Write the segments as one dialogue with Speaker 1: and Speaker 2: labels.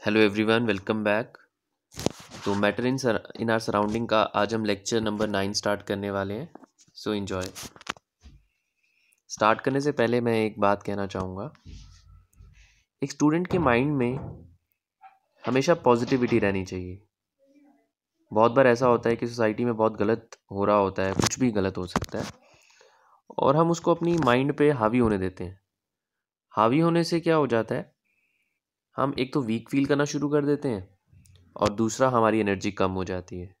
Speaker 1: Hello everyone welcome back तो matter in sir in our surroundings का आज हम लेक्चर नंबर नाइन स्टार्ट करने वाले हैं. सो इन्जॉय स्टार्ट करने से पहले मैं एक बात कहना चाहूँगा। एक स्टूडेंट के माइंड में हमेशा पॉजिटिविटी रहनी चाहिए। बहुत बार ऐसा होता है कि सोसाइटी में बहुत गलत हो रहा होता है, कुछ भी गलत हो सकता है, और हम उसको अपनी माइंड पे हावी होने देते हैं। हावी होने से क्या हो जाता है? हम एक तो वीक फील करना शुरू कर देते हैं और दूसरा हमारी एनर्जी कम हो जाती है।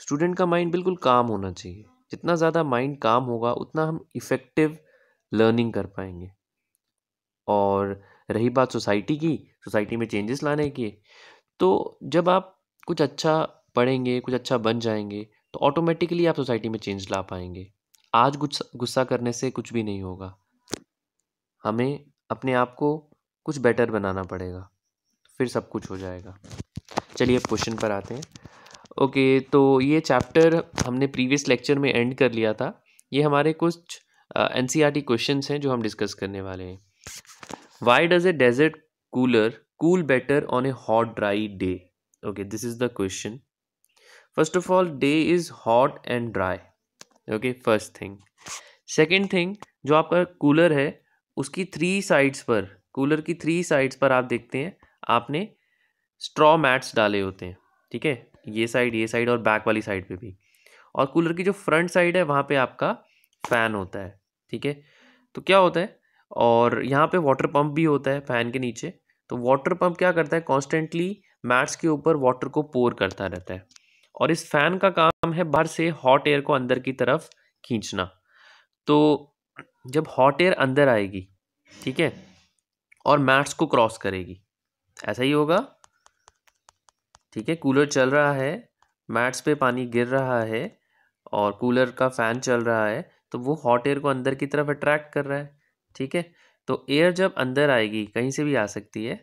Speaker 1: स्टूडेंट का माइंड बिल्कुल काम होना चाहिए। जितना ज़्यादा माइंड काम होगा, उतना हम इफ़ेक्टिव लर्निंग कर पाएँगे। और रही बात सोसाइटी की सोसाइटी में चेंजेस लाने की तो जब आप कुछ अच्छा पढ़ेंगे, कुछ अच्छा बन जाएँगे तो ऑटोमेटिकली आप सोसाइटी में चेंज ला पाएँगे। आज गुस्सा गुस्सा करने से कुछ भी नहीं होगा। हमें अपने आप को कुछ बेटर बनाना पड़ेगा। फिर सब कुछ हो जाएगा। चलिए अब क्वेश्चन पर आते हैं। ओके तो ये चैप्टर हमने प्रीवियस लेक्चर में एंड कर लिया था। ये हमारे कुछ N C R T question हैं जो हम डिस्कस करने वाले हैं। Why does a desert cooler cool better on a hot dry day okay this is the question first of all day is hot and dry okay first thing second thing जो आपका cooler है, उसकी three sides पर cooler की three sides पर आप देखते हैं, आपने स्ट्रॉ मैट्स डाले होते हैं, ठीक है? ये साइड ये साइड और बैक वाली साइड पे भी। और कूलर की जो फ्रंट साइड है, वहाँ पे आपका फ़ैन होता है, ठीक है? तो क्या होता है? और यहाँ पे वाटर पंप भी होता है फ़ैन के नीचे। तो वाटर पंप क्या करता है? कॉन्स्टेंटली मैट्स के ऊपर वाटर को पोर करता रहता है। और इस फ़ैन का काम है बाहर से हॉट एयर को अंदर की तरफ़ खींचना। तो जब हॉट एयर अंदर आएगी, ठीक है? और मैट्स को क्रॉस करेगी। ऐसा ही होगा। ठीक है, कूलर चल रहा है, मैट्स पे पानी गिर रहा है और कूलर का फ़ैन चल रहा है तो वो हॉट एयर को अंदर की तरफ़ अट्रैक्ट कर रहा है। ठीक है तो एयर जब अंदर आएगी, कहीं से भी आ सकती है,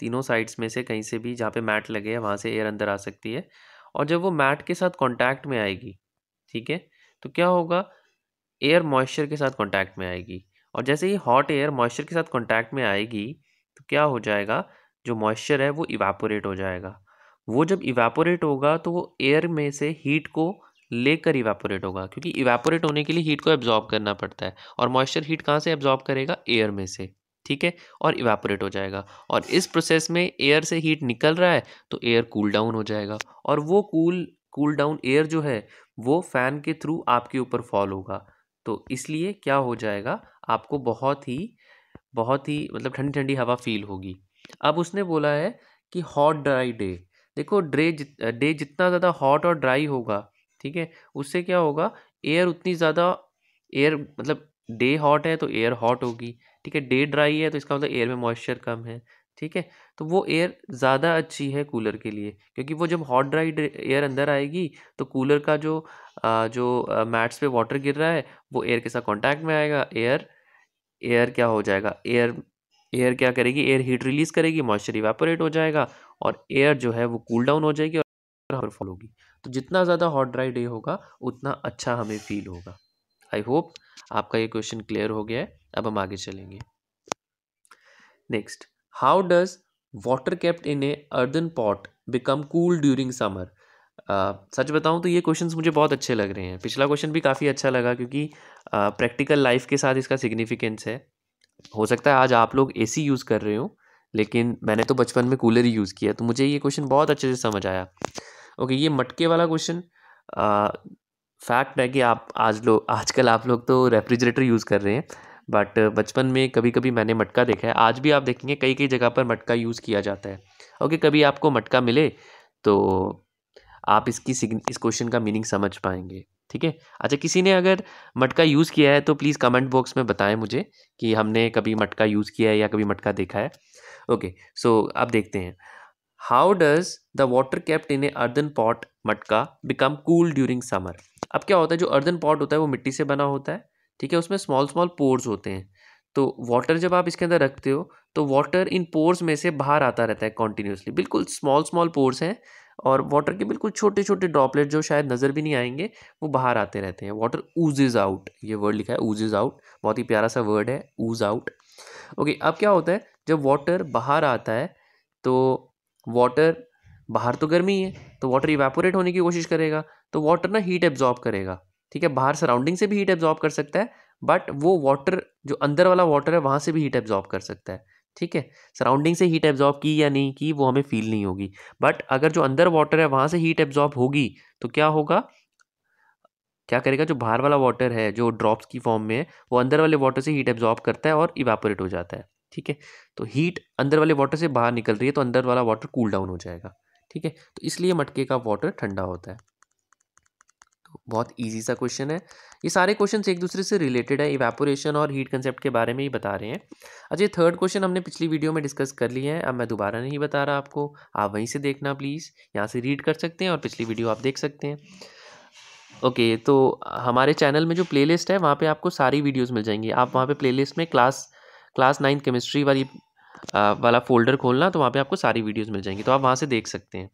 Speaker 1: तीनों साइड्स में से कहीं से भी जहाँ पे मैट लगे है, वहाँ से एयर अंदर आ सकती है। और जब वो मैट के साथ कांटेक्ट में आएगी, ठीक है तो क्या होगा, एयर मॉइस्चर के साथ कांटेक्ट में आएगी। और जैसे ही हॉट एयर मॉइस्चर के साथ कॉन्टैक्ट में आएगी तो क्या हो जाएगा? जो मॉइस्चर है वो इवापोरेट हो जाएगा। वो जब इवापोरेट होगा तो वो एयर में से हीट को लेकर इवापोरेट होगा, क्योंकि इवापोरेट होने के लिए हीट को एब्जॉर्ब करना पड़ता है और मॉइस्चर हीट कहाँ से एब्जॉर्ब करेगा? एयर में से, ठीक है? और इवापोरेट हो जाएगा। और इस प्रोसेस में एयर से हीट निकल रहा है तो एयर कूल डाउन हो जाएगा। और वो कूल कूल डाउन एयर जो है, वो फ़ैन के थ्रू आपके ऊपर फॉल होगा। तो इसलिए क्या हो जाएगा? आपको बहुत ही बहुत ही मतलब ठंडी ठंडी हवा फील होगी। अब उसने बोला है कि हॉट ड्राई डे देखो ड्रे डे जितना ज़्यादा हॉट और ड्राई होगा ठीक है उससे क्या होगा एयर उतनी ज़्यादा एयर मतलब डे हॉट है तो एयर हॉट होगी ठीक है डे ड्राई है तो इसका मतलब एयर में मॉइस्चर कम है ठीक है तो वो एयर ज़्यादा अच्छी है कूलर के लिए क्योंकि वो जब हॉट ड्राई एयर अंदर आएगी तो कूलर का जो आ, जो मैट्स पे वाटर गिर रहा है वो एयर के साथ कांटेक्ट में आएगा एयर एयर क्या हो जाएगा? एयर एयर क्या करेगी? एयर हीट रिलीज़ करेगी, मॉइस्चर इवेपोरेट हो जाएगा और एयर जो है वो कूल डाउन हो जाएगी और फॉल होगी। तो जितना ज़्यादा हॉट ड्राई डे होगा, उतना अच्छा हमें फील होगा। आई होप आपका ये क्वेश्चन क्लियर हो गया है। अब हम आगे चलेंगे। Next, how does water kept in a earthen pot become cool during summer? सच बताऊँ तो ये क्वेश्चंस मुझे बहुत अच्छे लग रहे हैं। पिछला क्वेश्चन भी काफ़ी अच्छा लगा क्योंकि प्रैक्टिकल लाइफ के साथ इसका सिग्निफिकेंस है। हो सकता है आज आप लोग एसी यूज़ कर रहे हो, लेकिन मैंने तो बचपन में कूलर ही यूज़ किया तो मुझे ये क्वेश्चन बहुत अच्छे से समझ आया। ओके ये मटके वाला क्वेश्चन फैक्ट है कि आप आज लोग आजकल आप लोग तो रेफ्रिजरेटर यूज़ कर रहे हैं बट बचपन में कभी कभी मैंने मटका देखा है। आज भी आप देखेंगे कई कई जगह पर मटका यूज़ किया जाता है। ओके कभी आपको मटका मिले तो आप इसकी इस क्वेश्चन का मीनिंग समझ पाएँगे। ठीक है? अच्छा किसी ने अगर मटका यूज़ किया है तो प्लीज़ कमेंट बॉक्स में बताएँ मुझे कि हमने कभी मटका यूज़ किया है या कभी मटका देखा है। ओके सो अब देखते हैं। How does the water kept in a earthen pot मटका बिकम कूल ड्यूरिंग समर अब क्या होता है, जो अर्दन पॉट होता है, वो मिट्टी से बना होता है। ठीक है, उसमें स्मॉल स्मॉल पोर्स होते हैं। तो वाटर जब आप इसके अंदर रखते हो तो वाटर इन पोर्स में से बाहर आता रहता है कॉन्टीन्यूसली बिल्कुल स्मॉल स्मॉल पोर्स हैं और वाटर के बिल्कुल छोटे छोटे ड्रॉपलेट जो शायद नज़र भी नहीं आएँगे, वो बाहर आते रहते हैं। वाटर ऊजेज आउट ये वर्ड लिखा है ऊजेज आउट बहुत ही प्यारा सा वर्ड है ऊज आउट ओके अब क्या होता है, जब वाटर बाहर आता है तो वाटर बाहर तो गर्मी है तो वाटर इवेपोरेट होने की कोशिश करेगा तो वाटर ना हीट एब्जॉर्ब करेगा। ठीक है, बाहर सराउंडिंग से भी हीट एब्जॉर्ब कर सकता है बट वो वाटर जो अंदर वाला वाटर है, वहाँ से भी हीट एब्जॉर्ब कर सकता है। ठीक है? सराउंडिंग से हीट एब्जॉर्ब की या नहीं की, वो हमें फील नहीं होगी। बट अगर जो अंदर वाटर है, वहाँ से हीट एब्जॉर्ब होगी तो क्या होगा? क्या करेगा? जो बाहर वाला वाटर है, जो ड्रॉप्स की फॉर्म में है, वो अंदर वाले वाटर से हीट एब्जॉर्ब करता है और इवापोरेट हो जाता है। ठीक है? तो हीट अंदर वाले वाटर से बाहर निकल रही है तो अंदर वाला वाटर कूल डाउन हो जाएगा। ठीक है? तो इसलिए मटके का वाटर ठंडा होता है। तो बहुत ईजी सा क्वेश्चन है। ये सारे क्वेश्चन एक दूसरे से रिलेटेड है इवेपोरेशन और हीट कंसेप्ट के बारे में ही बता रहे हैं। अच्छा ये थर्ड क्वेश्चन हमने पिछली वीडियो में डिस्कस कर लिया है अब मैं दोबारा नहीं बता रहा आपको। आप वहीं से देखना प्लीज़ यहाँ से रीड कर सकते हैं और पिछली वीडियो आप देख सकते हैं। ओके okay, तो हमारे चैनल में जो प्लेलिस्ट है वहाँ पे आपको सारी वीडियोस मिल जाएँगी। आप वहाँ पे प्लेलिस्ट में क्लास क्लास नाइन्थ केमिस्ट्री वाली आ, वाला फोल्डर खोलना तो वहाँ पे आपको सारी वीडियोस मिल जाएँगी। तो आप वहाँ से देख सकते हैं।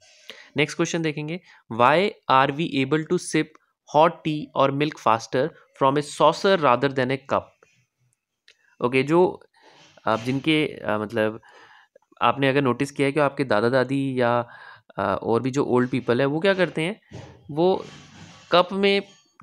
Speaker 1: नेक्स्ट क्वेश्चन देखेंगे। Why are we able to sip hot tea और milk faster from a saucer rather than a cup okay जो आप जिनके आ, मतलब आपने अगर नोटिस किया है कि आपके दादा दादी या आ, और भी जो ओल्ड पीपल है वो क्या करते हैं? वो कप में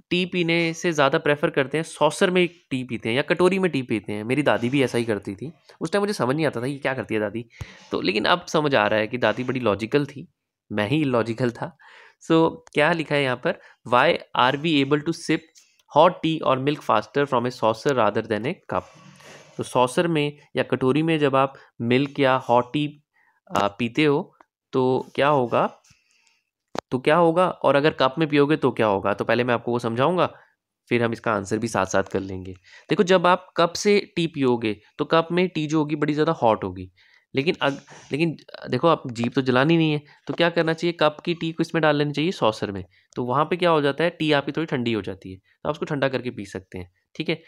Speaker 1: टी पीने से ज़्यादा प्रेफर करते हैं सॉसर में टी पीते हैं या कटोरी में टी पीते हैं। मेरी दादी भी ऐसा ही करती थी। उस टाइम मुझे समझ नहीं आता था कि क्या करती है दादी। तो लेकिन अब समझ आ रहा है कि दादी बड़ी लॉजिकल थी। मैं ही लॉजिकल था। सो so, क्या लिखा है यहाँ पर? Why are we able to sip hot tea और milk faster from a saucer rather than a cup तो सॉसर में या कटोरी में जब आप मिल्क या हॉट टी पीते हो तो क्या होगा? तो क्या होगा? और अगर कप में पियोगे तो क्या होगा? तो पहले मैं आपको वो समझाऊँगा फिर हम इसका आंसर भी साथ साथ कर लेंगे। देखो जब आप कप से टी पियोगे तो कप में टी जो होगी बड़ी ज़्यादा हॉट होगी। लेकिन अग, लेकिन देखो आप, जीप तो जलानी नहीं है तो क्या करना चाहिए? कप की टी को इसमें डाल लेनी चाहिए सॉसर में। तो वहाँ पे क्या हो जाता है? टी आपकी थोड़ी ठंडी हो जाती है तो आप उसको ठंडा करके पी सकते हैं, ठीक है?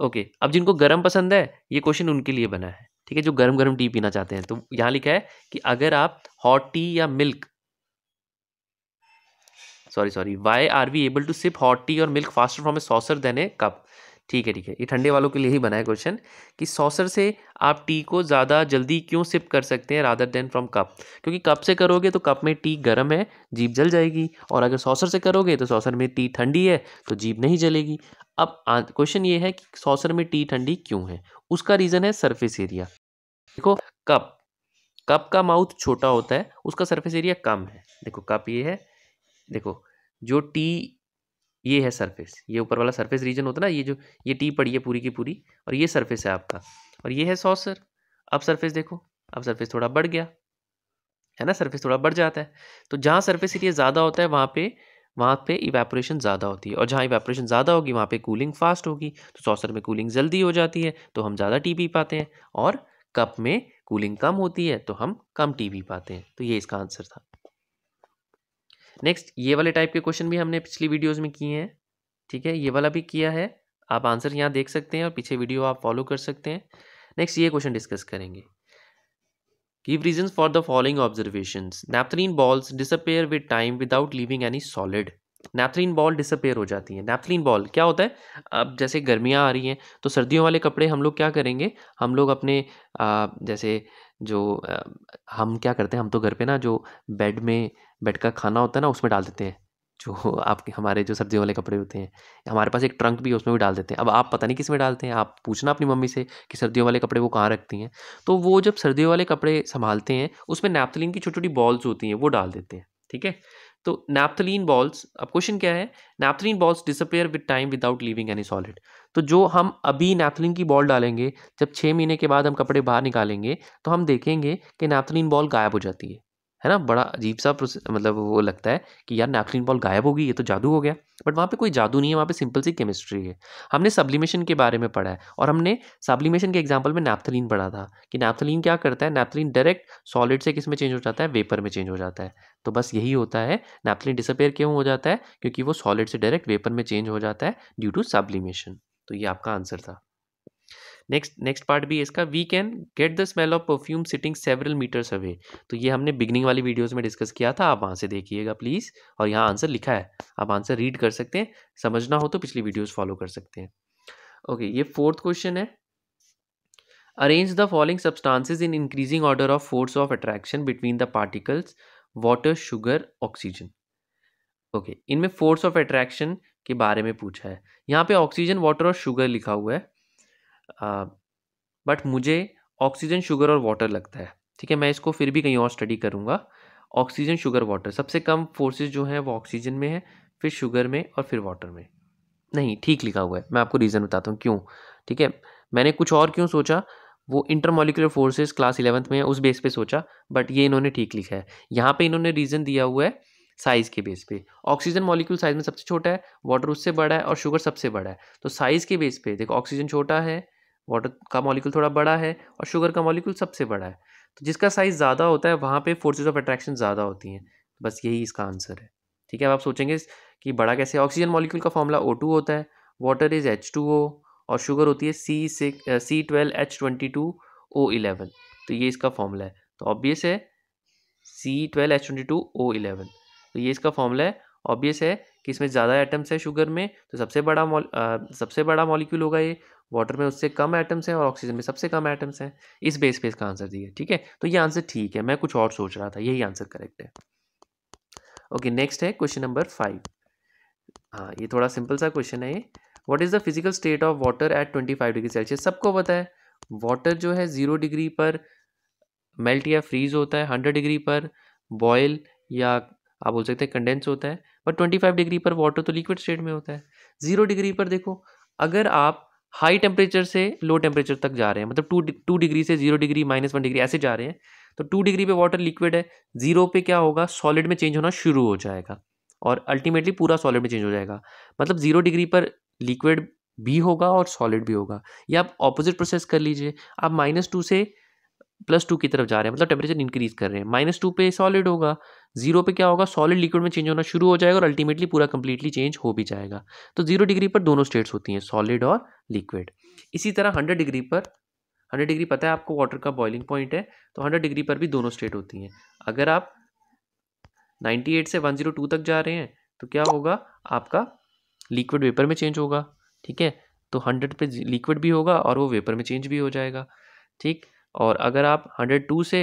Speaker 1: ओके, अब जिनको गर्म पसंद है, ये क्वेश्चन उनके लिए बना है, ठीक है? जो गर्म गर्म टी पीना चाहते हैं तो यहाँ लिखा है कि अगर आप हॉट टी या milk, sorry sorry why are we able to sip hot tea और milk faster from a saucer than a cup ठीक है ठीक है। ये ठंडे वालों के लिए ही बना है क्वेश्चन कि सॉसर से आप टी को ज़्यादा जल्दी क्यों सिप कर सकते हैं रादर देन फ्रॉम कप क्योंकि कप से करोगे तो कप में टी गर्म है जीप जल जाएगी और अगर सॉसर से करोगे तो सॉसर में टी ठंडी है तो जीप नहीं जलेगी। अब क्वेश्चन ये है कि सॉसर में टी ठंडी क्यों है? उसका रीज़न है सरफेस एरिया देखो कप कप का माउथ छोटा होता है, उसका सरफेस एरिया कम है। देखो कप ये है, देखो, जो टी ये है सरफेस ये ऊपर वाला सरफेस रीजन होता है ना, ये जो, ये टी पड़ी है पूरी की पूरी, और ये सरफेस है आपका। और ये है सॉसर अब सरफेस देखो, अब सरफेस थोड़ा बढ़ गया, है ना? सरफेस थोड़ा बढ़ जाता है। तो जहाँ सरफेस एरिया ज़्यादा होता है, वहाँ पे वहाँ पे इवेपोरेशन ज़्यादा होती है। और जहाँ इवेपोरेशन ज़्यादा होगी, वहाँ पे कूलिंग फास्ट होगी। तो सॉसर में कूलिंग जल्दी हो जाती है तो हम ज़्यादा टी पी पाते हैं। और कप में कूलिंग कम होती है तो हम कम टी पी पाते हैं। तो ये इसका आंसर था। नेक्स्ट, ये वाले टाइप के क्वेश्चन भी हमने पिछली वीडियोज़ में किए हैं, ठीक है? ये वाला भी किया है, आप आंसर यहाँ देख सकते हैं और पीछे वीडियो आप फॉलो कर सकते हैं। नेक्स्ट, ये क्वेश्चन डिस्कस करेंगे। Give reason for the following observation naphthalene balls disappear with time without leaving any solid naphthalene ball disappear हो जाती है। नैपथलीन बॉल क्या होता है? अब जैसे गर्मियाँ आ रही हैं तो सर्दियों वाले कपड़े हम लोग क्या करेंगे? हम लोग अपने आ, जैसे जो आ, हम क्या करते हैं? हम तो घर पे ना जो बेड में बेड का खाना होता है ना उसमें डाल देते हैं। जो आपके हमारे जो सर्दियों वाले कपड़े होते हैं हमारे पास एक ट्रंक भी है उसमें भी डाल देते हैं। अब आप पता नहीं किसमें डालते हैं? आप पूछना अपनी मम्मी से कि सर्दियों वाले कपड़े वो कहाँ रखती हैं? तो वो जब सर्दियों वाले कपड़े संभालते हैं उसमें नैपथलीन की छोटी छोटी बॉल्स होती हैं वो डाल देते हैं ठीक है? तो नैप्थलीन बॉल्स अब क्वेश्चन क्या है? Naphthalene balls disappear with time without leaving any solid तो जो हम अभी नैप्थलीन की बॉल डालेंगे, जब छः महीने के बाद हम कपड़े बाहर निकालेंगे तो हम देखेंगे कि नैप्थलीन बॉल गायब हो जाती है। है ना? बड़ा अजीब सा मतलब वो लगता है कि यार नैपथलीन बॉल गायब होगी ये तो जादू हो गया। बट वहाँ पे कोई जादू नहीं है, वहाँ पे सिंपल सी केमिस्ट्री है। हमने सब्लिमेशन के बारे में पढ़ा है और हमने सब्लिमेशन के एग्ज़ाम्पल में नैपथलीन पढ़ा था कि नैपथलीन क्या करता है? नैपथलीन डायरेक्ट सॉलिड से किसमें चेंज हो जाता है? वेपर में चेंज हो जाता है। तो बस यही होता है नैपथलीन डिसअपेयर क्यों हो जाता है? क्योंकि वो सॉलिड से डायरेक्ट वेपर में चेंज हो जाता है ड्यू टू सब्लिमेशन तो ये आपका आंसर था। नेक्स्ट नेक्स्ट पार्ट भी इसका। We can get the smell of perfume sitting several metres away तो ये हमने बिगनिंग वाली वीडियोस में डिस्कस किया था। आप वहाँ से देखिएगा प्लीज़ और यहाँ आंसर लिखा है। आप आंसर रीड कर सकते हैं। समझना हो तो पिछली वीडियोस फॉलो कर सकते हैं। ओके ये फोर्थ क्वेश्चन है। Arrange the following substances in increasing order of force of attraction between the particles water sugar oxygen okay इनमें फोर्स ऑफ़ अट्रैक्शन के बारे में पूछा है। यहाँ पे ऑक्सीजन वाटर और शुगर लिखा हुआ है। बट मुझे ऑक्सीजन शुगर और वाटर लगता है। ठीक है, मैं इसको फिर भी कहीं और स्टडी करूँगा। ऑक्सीजन शुगर वाटर सबसे कम फोर्सेज जो हैं, वो ऑक्सीजन में है, फिर शुगर में और फिर वाटर में। नहीं, ठीक लिखा हुआ है। मैं आपको रीज़न बताता हूँ क्यों। ठीक है, मैंने कुछ और क्यों सोचा? वो इंटरमोलिकुलर फोर्सेस क्लास इलेवंथ में है, उस बेस पे सोचा बट ये इन्होंने ठीक लिखा है। यहाँ पे इन्होंने रीज़न दिया हुआ है साइज़ के बेस पे। ऑक्सीजन मॉलिक्यूल साइज़ में सबसे छोटा है वाटर उससे बड़ा है और शुगर सबसे बड़ा है। तो साइज़ के बेस पे, देखो ऑक्सीजन छोटा है वाटर का मॉलिक्यूल थोड़ा बड़ा है और शुगर का मॉलिक्यूल सबसे बड़ा है। तो जिसका साइज़ ज़्यादा होता है, वहाँ पे फोर्सेज ऑफ़ अट्रैक्शन ज़्यादा होती हैं। बस यही इसका आंसर है। ठीक है, अब आप सोचेंगे कि बड़ा कैसे ऑक्सीजन मॉलिक्यूल का फॉर्मूला ओ होता है वाटर इज़ एच और शुगर होती है C six C twelve H twenty two O eleven तो ये इसका फॉर्मूला है। तो ऑब्वियस है C twelve H twenty two O eleven तो ये इसका फॉर्मूला है। ऑब्वियस है कि इसमें ज़्यादा एटम्स है शुगर में तो सबसे बड़ा मॉल सबसे बड़ा मॉलिक्यूल होगा ये। वाटर में उससे कम एटम्स हैं और ऑक्सीजन में सबसे कम एटम्स हैं। इस बेस पे इसका आंसर दिया, ठीक है? तो ये आंसर ठीक है, मैं कुछ और सोच रहा था, यही आंसर करेक्ट है। ओके नेक्स्ट है क्वेश्चन नंबर फाइव हाँ ये थोड़ा सिंपल सा क्वेश्चन है ये। What is the physical state of water at twenty five degree Celsius सबको पता है वाटर जो है ज़ीरो डिग्री पर मेल्ट या फ्रीज होता है हंड्रेड डिग्री पर बॉयल या आप बोल सकते हैं कंडेंस होता है बट ट्वेंटी फाइव डिग्री पर वाटर तो लिक्विड स्टेट में होता है। ज़ीरो डिग्री पर देखो, अगर आप हाई टेम्परेचर से लो टेम्परेचर तक जा रहे हैं। मतलब टू टू डिग्री से zero degree minus one degree ऐसे जा रहे हैं। तो टू डिग्री पे वाटर लिक्विड है। ज़ीरो पे क्या होगा? सॉलिड में चेंज होना शुरू हो जाएगा और अल्टीमेटली पूरा सॉलिड में चेंज हो जाएगा। मतलब ज़ीरो डिग्री पर लिक्विड भी होगा और सॉलिड भी होगा। या आप ऑपोजिट प्रोसेस कर लीजिए। आप माइनस टू से प्लस टू की तरफ़ जा रहे हैं मतलब टेम्परेचर इंक्रीज कर रहे हैं। माइनस टू पे सॉलिड होगा ज़ीरो पे क्या होगा? सॉलिड लिक्विड में चेंज होना शुरू हो जाएगा और अल्टीमेटली पूरा कंप्लीटली चेंज हो भी जाएगा। तो ज़ीरो डिग्री पर दोनों स्टेट्स होती हैं सॉलिड और लिक्विड इसी तरह हंड्रेड डिग्री पर हंड्रेड डिग्री पता है आपको वाटर का बॉइलिंग पॉइंट है तो हंड्रेड डिग्री पर भी दोनों स्टेट होती हैं। अगर आप नाइन्टी एट से वन ज़ीरो टू तक जा रहे हैं तो क्या होगा? आपका लिक्विड वेपर में चेंज होगा, ठीक है? तो हंड्रेड पे लिक्विड भी होगा और वो वेपर में चेंज भी हो जाएगा, ठीक? और अगर आप हंड्रेड टू से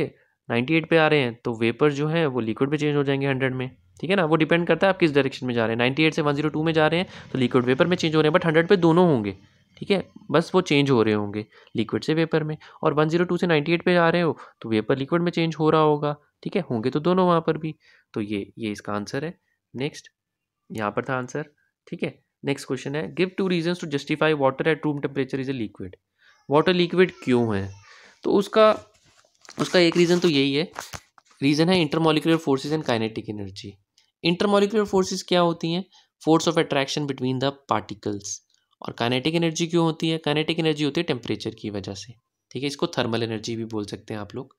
Speaker 1: नाइन्टी एट पे आ रहे हैं तो वेपर जो है, वो लिक्विड में चेंज हो जाएँगे हंड्रेड में। ठीक है ना? वो डिपेंड करता है आप किस डायरेक्शन में जा रहे हैं। नाइन्टी एट से वन ज़ीरो टू में जा रहे हैं तो लिक्विड वेपर में चेंज हो रहे हैं बट हंड्रेड पे दोनों होंगे। ठीक है? बस वो चेंज हो रहे होंगे लिक्विड से वेपर में। और वन ज़ीरो टू से नाइन्टी एट पे जा रहे हो तो वेपर लिक्विड में चेंज हो रहा होगा। ठीक है? होंगे तो दोनों वहाँ पर भी। तो ये ये इसका आंसर है। नेक्स्ट यहाँ पर था आंसर ठीक है? नेक्स्ट क्वेश्चन है। Give two reason to justify water at room temperature is a liquid water liquid क्यों है? तो उसका उसका एक रीज़न तो यही है। रीज़न है intermolecular forces and kinetic energy intermolecular forces क्या होती हैं? Force of attraction between the particles और काइनेटिक एनर्जी क्यों होती है? काइनेटिक एनर्जी होती है टेम्परेचर की वजह से। ठीक है, इसको थर्मल एनर्जी भी बोल सकते हैं आप लोग।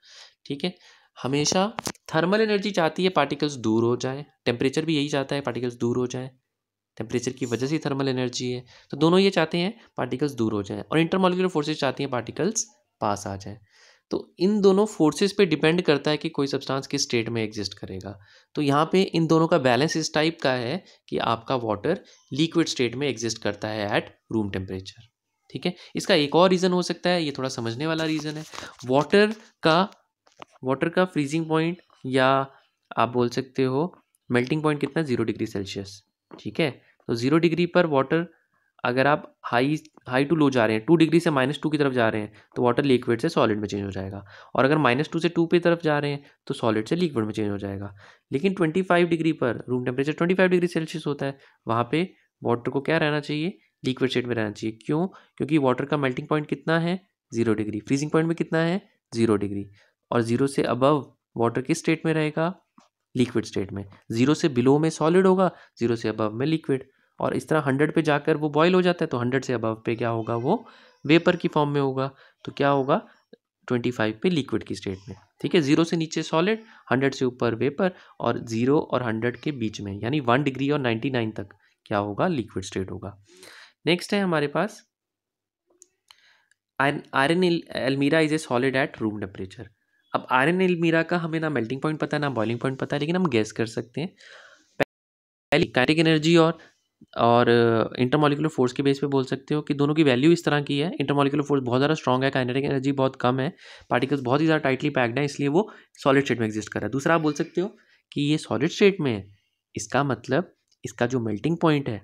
Speaker 1: ठीक है, हमेशा थर्मल एनर्जी चाहती है पार्टिकल्स दूर हो जाए। टेम्परेचर भी यही चाहता है पार्टिकल्स दूर हो जाए। टेम्परेचर की वजह से थर्मल एनर्जी है। तो दोनों ये चाहते हैं पार्टिकल्स दूर हो जाएँ। और इंटरमोलिकुलर फोर्सेज चाहती हैं पार्टिकल्स पास आ जाएँ। तो इन दोनों फोर्सेस पे डिपेंड करता है कि कोई सब्सटेंस किस स्टेट में एग्जिस्ट करेगा। तो यहाँ पे इन दोनों का बैलेंस इस टाइप का है कि आपका वाटर लिक्विड स्टेट में एग्जिस्ट करता है एट रूम टेम्परेचर ठीक है? इसका एक और रीज़न हो सकता है, ये थोड़ा समझने वाला रीज़न है। वाटर का वाटर का फ्रीजिंग पॉइंट या आप बोल सकते हो मेल्टिंग पॉइंट कितना? ज़ीरो डिग्री सेल्सियस ठीक है? तो ज़ीरो डिग्री पर वाटर अगर आप हाई हाई टू लो जा रहे हैं टू डिग्री से माइनस टू की तरफ़ जा रहे हैं तो वाटर लिक्विड से सॉलिड में चेंज हो जाएगा। और अगर माइनस टू से टू पे तरफ़ जा रहे हैं तो सॉलिड से लिक्विड में चेंज हो जाएगा। लेकिन ट्वेंटी फाइव डिग्री पर room temperature twenty five degree Celsius होता है, वहाँ पे वाटर को क्या रहना चाहिए? लिक्विड स्टेट में रहना चाहिए। क्यों? क्योंकि वाटर का मेल्टिंग पॉइंट कितना है? ज़ीरो डिग्री फ्रीजिंग पॉइंट में कितना है? ज़ीरो डिग्री और ज़ीरो से अबव वाटर किस स्टेट में रहेगा? लिक्विड स्टेट में। ज़ीरो से बिलो में सॉलिड होगा ज़ीरो से अबव में लिक्विड और इस तरह हंड्रेड पे जाकर वो बॉयल हो जाता है तो हंड्रेड से अबव पे क्या होगा वो वेपर की फॉर्म में होगा। तो क्या होगा? ट्वेंटी फाइव पे लिक्विड की स्टेट में। ठीक है? ज़ीरो से नीचे सॉलिड हंड्रेड से ऊपर वेपर और ज़ीरो और हंड्रेड के बीच में, यानी वन डिग्री और नाइन्टी नाइन तक क्या होगा? लिक्विड स्टेट होगा। नेक्स्ट है हमारे पास iron almirah is a solid at room temperature. अब आयरन एलमीरा का हमें ना मेल्टिंग पॉइंट पता है ना बॉइलिंग पॉइंट पता है लेकिन हम गैस कर सकते हैं। पहली काइनेटिक एनर्जी और और इंटरमोलिकुलर फोर्स के बेस पे बोल सकते हो कि दोनों की वैल्यू इस तरह की है। इंटरमोलिकुलर फोर्स बहुत ज़्यादा स्ट्रॉग है काइनेटिक एनर्जी बहुत कम है पार्टिकल्स बहुत ही ज़्यादा टाइटली पैक्ड है, इसलिए वो सॉलिड स्टेट में एग्जिस्ट कर रहा है। दूसरा आप बोल सकते हो कि ये सॉलिड स्टेट में है, इसका मतलब इसका जो मेल्टिंग पॉइंट है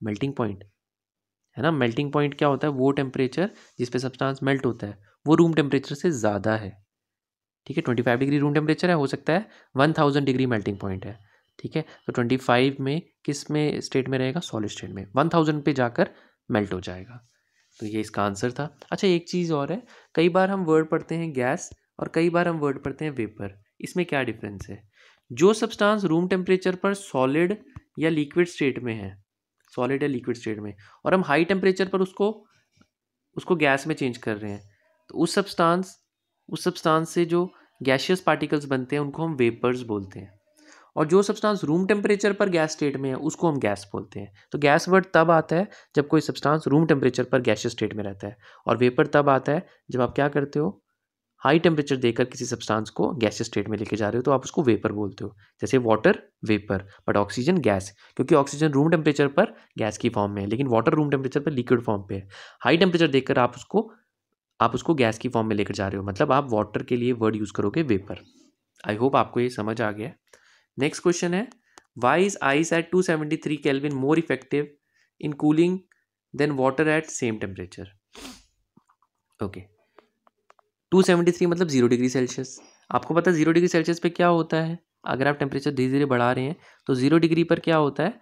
Speaker 1: मेल्टिंग पॉइंट है ना? मेल्टिंग पॉइंट क्या होता है? वो टेम्परेचर जिस पे सब्सटेंस मेल्ट होता है, वो रूम टेम्परेचर से ज़्यादा है। ठीक है? Twenty five degree room temperature है, हो सकता है one thousand degree melting point है। ठीक है? तो ट्वेंटी फाइव में किसमें स्टेट में रहेगा? सॉलिड स्टेट में। वन थाउज़ेंड पे जाकर मेल्ट हो जाएगा। तो ये इसका आंसर था। अच्छा एक चीज़ और है। कई बार हम वर्ड पढ़ते हैं गैस और कई बार हम वर्ड पढ़ते हैं वेपर इसमें क्या डिफरेंस है? जो सब्सटेंस रूम टेम्परेचर पर सॉलिड या लिक्विड स्टेट में है सॉलिड या लिक्विड स्टेट में, और हम हाई टेम्परेचर पर उसको उसको गैस में चेंज कर रहे हैं तो उस सब्सटेंस उस सब्सटेंस से जो गैशियस पार्टिकल्स बनते हैं, उनको हम वेपर्स बोलते हैं। और जो सब्सटेंस रूम टेम्परेचर पर गैस स्टेट में है, उसको हम गैस बोलते हैं। तो गैस वर्ड तब आता है, जब कोई सब्सटेंस रूम टेम्परेचर पर गैस स्टेट में रहता है। और वेपर तब आता है, जब आप क्या करते हो? हाई टेम्परेचर देकर किसी सब्सटेंस को गैस स्टेट में लेके जा रहे हो तो आप उसको वेपर बोलते हो। जैसे water vapour but oxygen gas क्योंकि ऑक्सीजन रूम टेम्परेचर पर गैस की फॉर्म में है, लेकिन वाटर रूम टेम्परेचर पर लिक्विड फॉर्म पे है। हाई टेम्परेचर देखकर आप उसको आप उसको गैस की फॉर्म में लेकर जा रहे हो। मतलब आप वाटर के लिए वर्ड यूज़ करोगे वेपर आई होप आपको ये समझ आ गया। नेक्स्ट क्वेश्चन है why is ice at two seventy three kelvin more effective in cooling than water at same temperature okay two seventy three मतलब ज़ीरो डिग्री सेल्सियस आपको पता है ज़ीरो डिग्री सेल्सियस पे क्या होता है? अगर आप टेम्परेचर धीरे धीरे बढ़ा रहे हैं तो ज़ीरो डिग्री पर क्या होता है?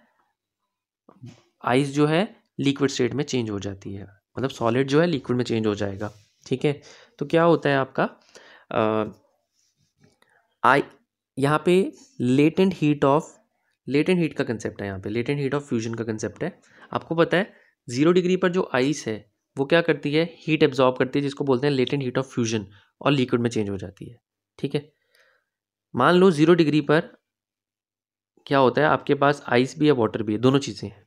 Speaker 1: आइस जो है लिक्विड स्टेट में चेंज हो जाती है। मतलब सॉलिड जो है लिक्विड में चेंज हो जाएगा। ठीक है? तो क्या होता है आपका? आई यहाँ पे latent heat of latent heat का कंसेप्ट है यहाँ पे लेटेंट हीट ऑफ़ फ्यूजन का कंसेप्ट है। आपको पता है ज़ीरो डिग्री पर जो आइस है, वो क्या करती है? हीट एब्जॉर्ब करती है, जिसको बोलते हैं लेटेंट हीट ऑफ़ फ्यूजन और लिक्विड में चेंज हो जाती है। ठीक है? मान लो ज़ीरो डिग्री पर क्या होता है? आपके पास आइस भी है वाटर भी है, दोनों चीज़ें हैं।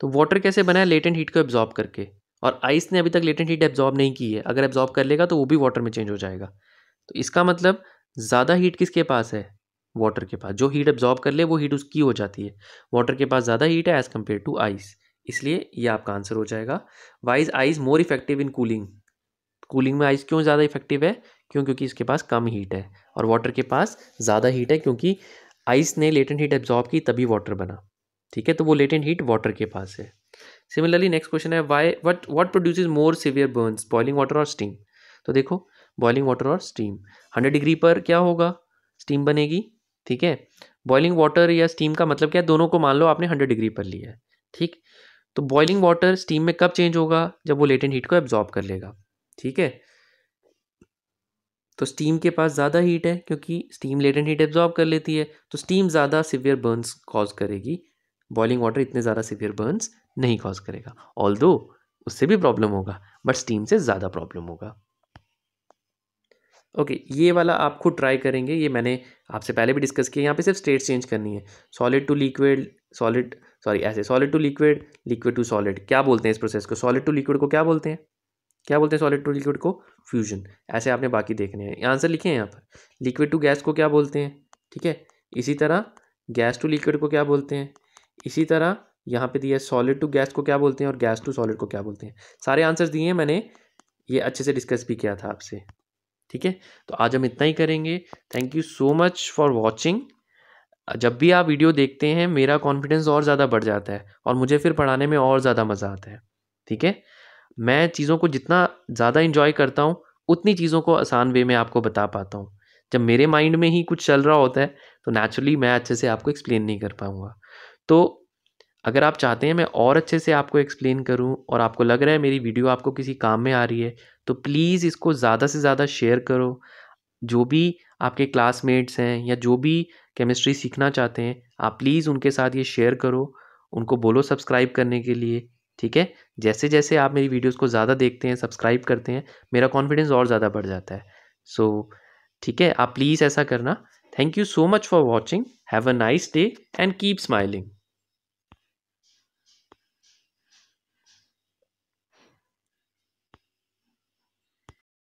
Speaker 1: तो वाटर कैसे बना है? लेटेंट हीट को एब्जॉर्ब करके। और आइस ने अभी तक लेटेंट हीट एब्जॉर्ब नहीं की है। अगर एब्जॉर्ब कर लेगा तो वो भी वाटर में चेंज हो जाएगा। तो इसका मतलब ज़्यादा हीट किसके पास है? वाटर के पास। जो हीट एब्जॉर्ब कर ले, वो हीट उसकी हो जाती है। वाटर के पास ज़्यादा हीट है एज़ कंपेयर टू आइस इसलिए ये आपका आंसर हो जाएगा why is ice more effective in cooling cooling में आइस क्यों ज़्यादा इफ़ेक्टिव है? क्यों? क्योंकि इसके पास कम हीट है। और वाटर के पास ज़्यादा हीट है क्योंकि आइस ने लेटेंट हीट एब्जॉर्ब की, तभी वाटर बना। ठीक है? तो वो लेटेंट हीट वाटर के पास है। सिमिलरली नेक्स्ट क्वेश्चन है why what what produce more severe burns boiling water और स्टीम तो देखो बॉइलिंग वाटर और स्टीम। हंड्रेड डिग्री पर क्या होगा? स्टीम बनेगी, ठीक है? बॉइलिंग वाटर या स्टीम का मतलब क्या है? दोनों को मान लो आपने हंड्रेड डिग्री पर लिया है, ठीक? तो बॉइलिंग वाटर स्टीम में कब चेंज होगा? जब वो लेटेंट हीट को एब्जॉर्ब कर लेगा, ठीक है? तो स्टीम के पास ज़्यादा हीट है क्योंकि स्टीम लेटेंट हीट एब्जॉर्ब कर लेती है तो स्टीम ज़्यादा सिवियर बर्न्स कॉज करेगी। बॉइलिंग वाटर इतने ज़्यादा सिवियर बर्न्स नहीं कॉज करेगा ऑल उससे भी प्रॉब्लम होगा, बट स्टीम से ज़्यादा प्रॉब्लम होगा। ओके, ये वाला आप खुद ट्राई करेंगे, ये मैंने आपसे पहले भी डिस्कस किया, यहाँ पे सिर्फ़ स्टेट चेंज करनी है। Solid to liquid solid sorry ऐसे solid to liquid liquid to solid क्या बोलते हैं इस प्रोसेस को? सॉलिड टू लिक्विड को क्या बोलते हैं? क्या बोलते हैं सॉलिड टू लिक्विड को? फ्यूजन ऐसे आपने बाकी देखने हैं। आंसर लिखे हैं यहाँ पर। लिक्विड टू गैस को क्या बोलते हैं? ठीक है, इसी तरह गैस टू लिक्विड को क्या बोलते हैं? इसी तरह यहाँ पे दिया सॉलिड टू गैस को क्या बोलते हैं और गैस टू सॉलिड को क्या बोलते हैं? सारे आंसर्स दिए हैं मैंने, ये अच्छे से डिस्कस भी किया था आपसे। ठीक है? तो आज हम इतना ही करेंगे। Thank you so much for watching जब भी आप वीडियो देखते हैं, मेरा कॉन्फिडेंस और ज़्यादा बढ़ जाता है और मुझे फिर पढ़ाने में और ज़्यादा मज़ा आता है। ठीक है? मैं चीज़ों को जितना ज़्यादा इन्जॉय करता हूँ, उतनी चीज़ों को आसान वे में आपको बता पाता हूँ। जब मेरे माइंड में ही कुछ चल रहा होता है तो नेचुरली मैं अच्छे से आपको एक्सप्लेन नहीं कर पाऊँगा। तो अगर आप चाहते हैं मैं और अच्छे से आपको एक्सप्लेन करूँ और आपको लग रहा है मेरी वीडियो आपको किसी काम में आ रही है तो प्लीज़ इसको ज़्यादा से ज़्यादा शेयर करो। जो भी आपके क्लासमेट्स हैं या जो भी केमिस्ट्री सीखना चाहते हैं आप प्लीज़ उनके साथ ये शेयर करो उनको बोलो सब्सक्राइब करने के लिए ठीक है? जैसे जैसे आप मेरी वीडियोस को ज़्यादा देखते हैं सब्सक्राइब करते हैं मेरा कॉन्फिडेंस और ज़्यादा बढ़ जाता है। सो so, ठीक है? आप प्लीज़ ऐसा करना। Thank you so much for watching have a nice day and keep smiling